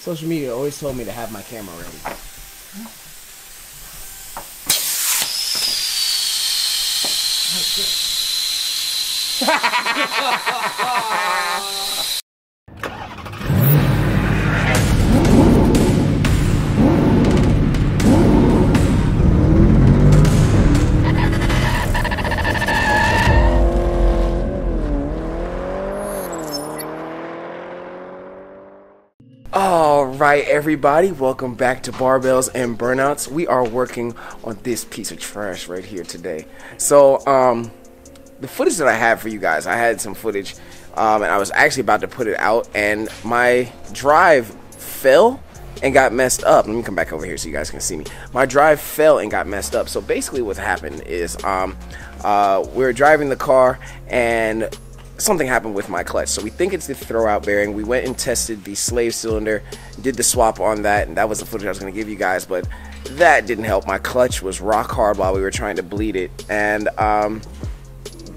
Social media always told me to have my camera ready. All right, everybody, welcome back to Barbells and Burnouts. We are working on this piece of trash right here today. So, um, the footage that I have for you guys, I had some footage, um, and I was actually about to put it out, and my drive fell and got messed up. Let me come back over here so you guys can see me. My drive fell and got messed up. So basically, what happened is, um, uh, we were driving the car and something happened with my clutch. So we think it's the throwout bearing. We went and tested the slave cylinder, did the swap on that, and that was the footage I was going to give you guys. But that didn't help. My clutch was rock hard while we were trying to bleed it, and um,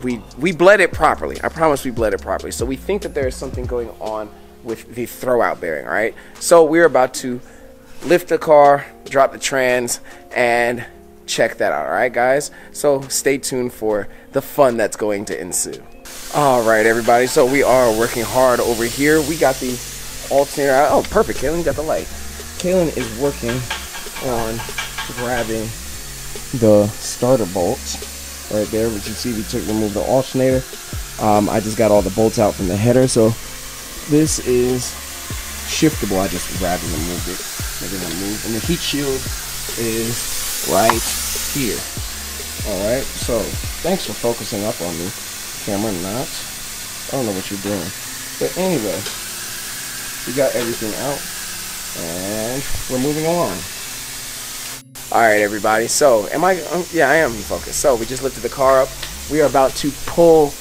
we we bled it properly. I promise we bled it properly. So we think that there is something going on with the throwout bearing. All right. So we're about to lift the car, drop the trans, and check that out. All right, guys. So stay tuned for the fun that's going to ensue. All right, everybody. So we are working hard over here. We got the alternator. Oh, perfect. Kaylin got the light. Kaylin is working on grabbing the starter bolts right there. Which you see, we took remove the alternator. Um, I just got all the bolts out from the header. So this is shiftable. I just grabbed and moved it. Maybe not move. And the heat shield is right here. All right. So thanks for focusing up on me camera not. I don't know what you're doing. But anyway, we got everything out and we're moving along. Alright everybody, so am I, um, yeah I am focused. So we just lifted the car up. We are about to pull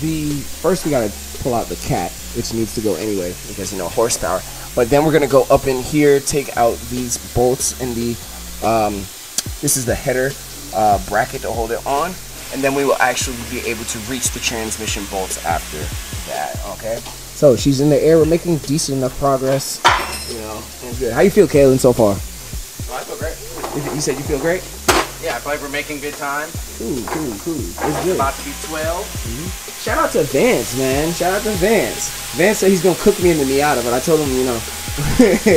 the, first we gotta pull out the cat, which needs to go anyway because you know horsepower. But then we're gonna go up in here, take out these bolts and the, um, this is the header uh, bracket to hold it on and then we will actually be able to reach the transmission bolts after that. Okay. So she's in the air. We're making decent enough progress. You know, and good. How you feel, Kaylin, so far? Oh, I feel great. You said you feel great. Yeah, I feel like we're making good time. Cool, cool, cool. It's It's good. about to be 12. Mm-hmm. Shout out to Vance, man. Shout out to Vance. Vance said he's gonna cook me in the Miata, but I told him, you know.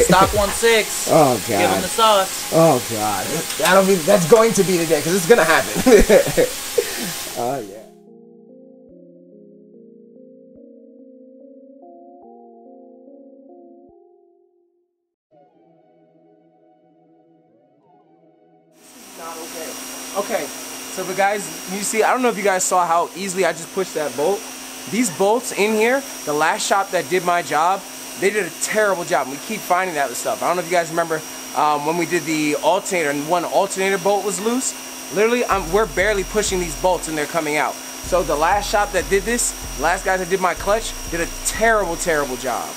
Stock 1-6. Oh Give him the sauce. Oh god. I don't think that's going to be today because it's gonna happen. Oh yeah. Okay. Okay. So the guys, you see, I don't know if you guys saw how easily I just pushed that bolt. These bolts in here, the last shop that did my job, they did a terrible job. We keep finding that stuff. I don't know if you guys remember um, when we did the alternator and one alternator bolt was loose. Literally, I'm, we're barely pushing these bolts and they're coming out. So the last shop that did this, last guys that did my clutch, did a terrible, terrible job.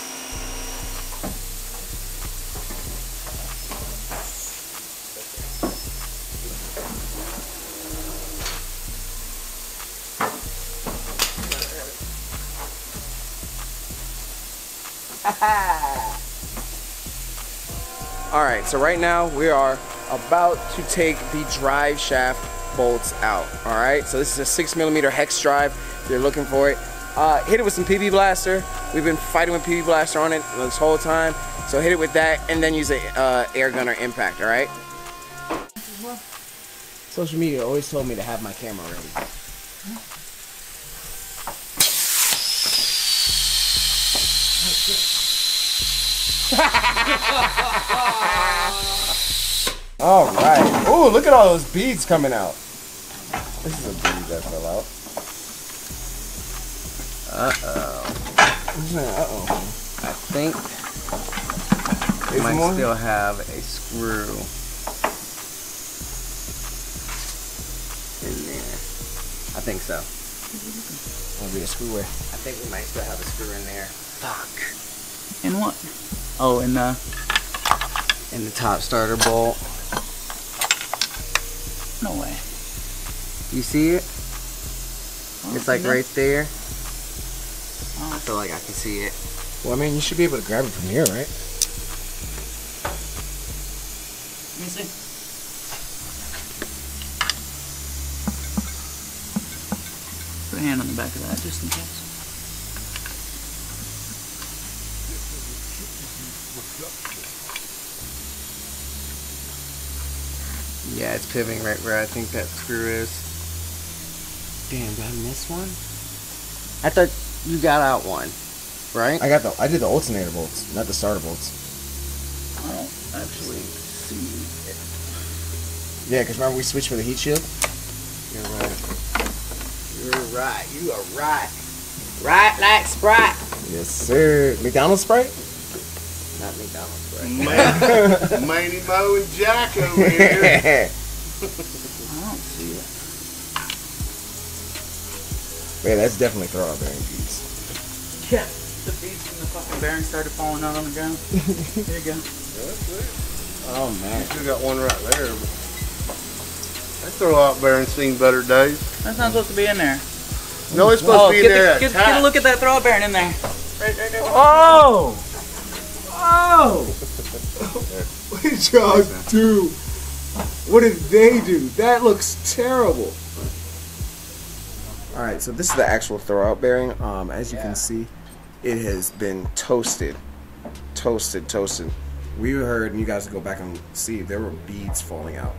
All right, so right now we are about to take the drive shaft bolts out. All right, so this is a six millimeter hex drive. If you're looking for it, uh, hit it with some PB Blaster. We've been fighting with PB Blaster on it this whole time. So hit it with that, and then use a uh, air gun or impact. All right. Social media always told me to have my camera ready. All right. Oh, look at all those beads coming out. This is a bead that fell out. Uh-oh. Uh oh. I think There's might more? still have a screw in there. I think so. That'll be a screw where? I think we might still have a screw in there. Fuck. In what? Oh, in the. In the top starter bolt. No way. You see it? It's like it? right there. Oh. I feel like I can see it. Well, I mean, you should be able to grab it from here, right? Let me see. Put a hand on the back of that just in case. Yeah, it's pivoting right where I think that screw is. Damn, did I miss one? I thought you got out one, right? I got the. I did the alternator bolts, not the starter bolts. I don't actually see it. Yeah, because remember we switched for the heat shield. You're right. You're right. You are right. Right like Sprite. Yes, sir. McDonald's Sprite. Not McDonald's, right? Man, Manny Moe and Jack over here. Man, I don't see it. that's definitely throwout bearing piece. Yeah. The piece and the fucking bearing started falling out on the ground. there you go. Oh man. You Still got one right there. That throw out bearing seen better days. That's not supposed to be in there. No, it's supposed Oh, to be in get, there. the, get, get a look at that throwout bearing in there. Right, right, right. Oh! Oh! What did y'all do? What did they do? That looks terrible. All right, so this is the actual throwout bearing. Um, as you can see, it has been toasted, toasted, toasted. We heard, and you guys go back and see, there were beads falling out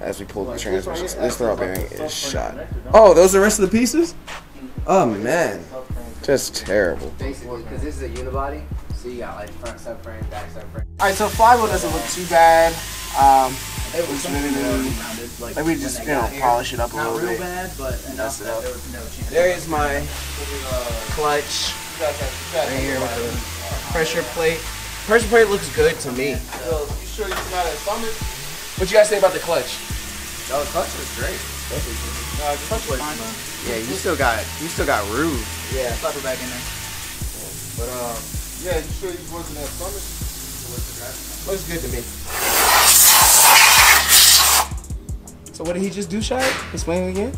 as we pulled the transmission. This throwout bearing is shot. Oh, those are the rest of the pieces? Oh man, just terrible. Basically, because this is a unibody, so you got like front subframe, back subframe. All right, so flywheel doesn't look too bad. Um, it was really, really, Like, like we just you know polish it up a not little real bit. bad, but enough it up. there no. There is my clutch right here with the pressure plate. Pressure plate looks good to me. Well, you sure you come out at? What you guys say about the clutch? Oh, the clutch was great. Uh, Clutch was fine. Yeah, you still got you still got room. Yeah. Slap her back in there. But um, yeah, you sure you wasn't at summer? Looks good to me. So what did he just do, Shy? Explain it again.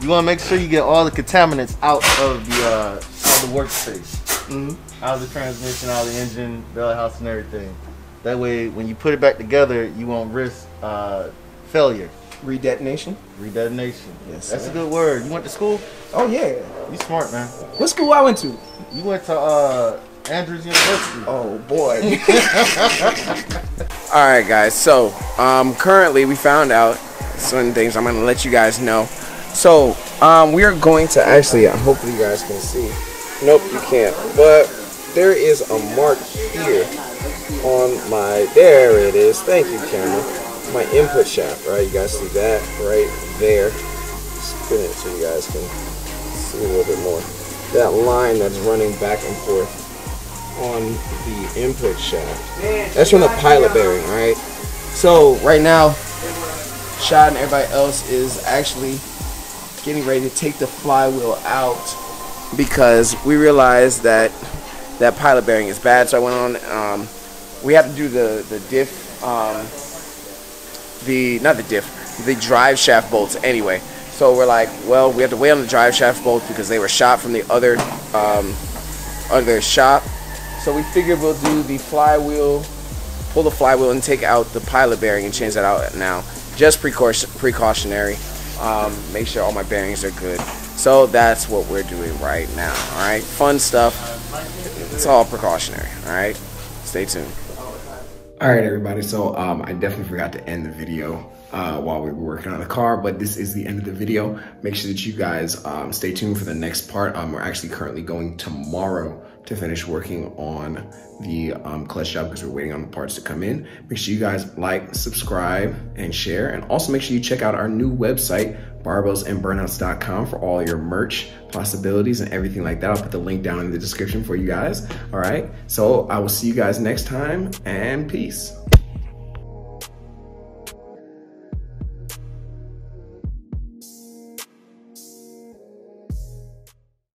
You want to make sure you get all the contaminants out of the uh, out of the workspace, Mhm. out of the transmission, out of the engine, belly house, and everything. That way, when you put it back together, you won't risk uh, failure, Redetonation. redetonation. Yes, That's sir. a good word. You went to school? Oh yeah. You smart, man. What school I went to? You went to uh, Andrews University. Oh boy. All right, guys. So um, currently, we found out certain things. I'm gonna let you guys know. So um, we are going to actually. uh, Hopefully, you guys can see. Nope, you can't. But there is a mark here on my. There it is. Thank you, camera. My input shaft. Right, you guys see that right there. Spin it so you guys can see a little bit more. That line that's running back and forth on the input shaft. That's from the pilot bearing, right? So right now, Shad and everybody else is actually getting ready to take the flywheel out because we realized that that pilot bearing is bad. So I went on. Um, we have to do the the diff, um, the not the diff, the drive shaft bolts anyway. So we're like, well, we have to wait on the drive shaft bolts because they were shot from the other um, other shop. So we figured we'll do the flywheel, pull the flywheel and take out the pilot bearing and change that out now. Just precaution, precautionary. Um, make sure all my bearings are good. So that's what we're doing right now. All right, fun stuff. It's all precautionary. All right, stay tuned. All right, everybody. So um, I definitely forgot to end the video uh, while we were working on the car, but this is the end of the video. Make sure that you guys um, stay tuned for the next part. Um, we're actually currently going tomorrow to finish working on the um, clutch job because we're waiting on the parts to come in. Make sure you guys like, subscribe, and share. And also make sure you check out our new website, barbellsandburnouts.com for all your merch possibilities and everything like that. I'll put the link down in the description for you guys. All right. So I will see you guys next time and peace.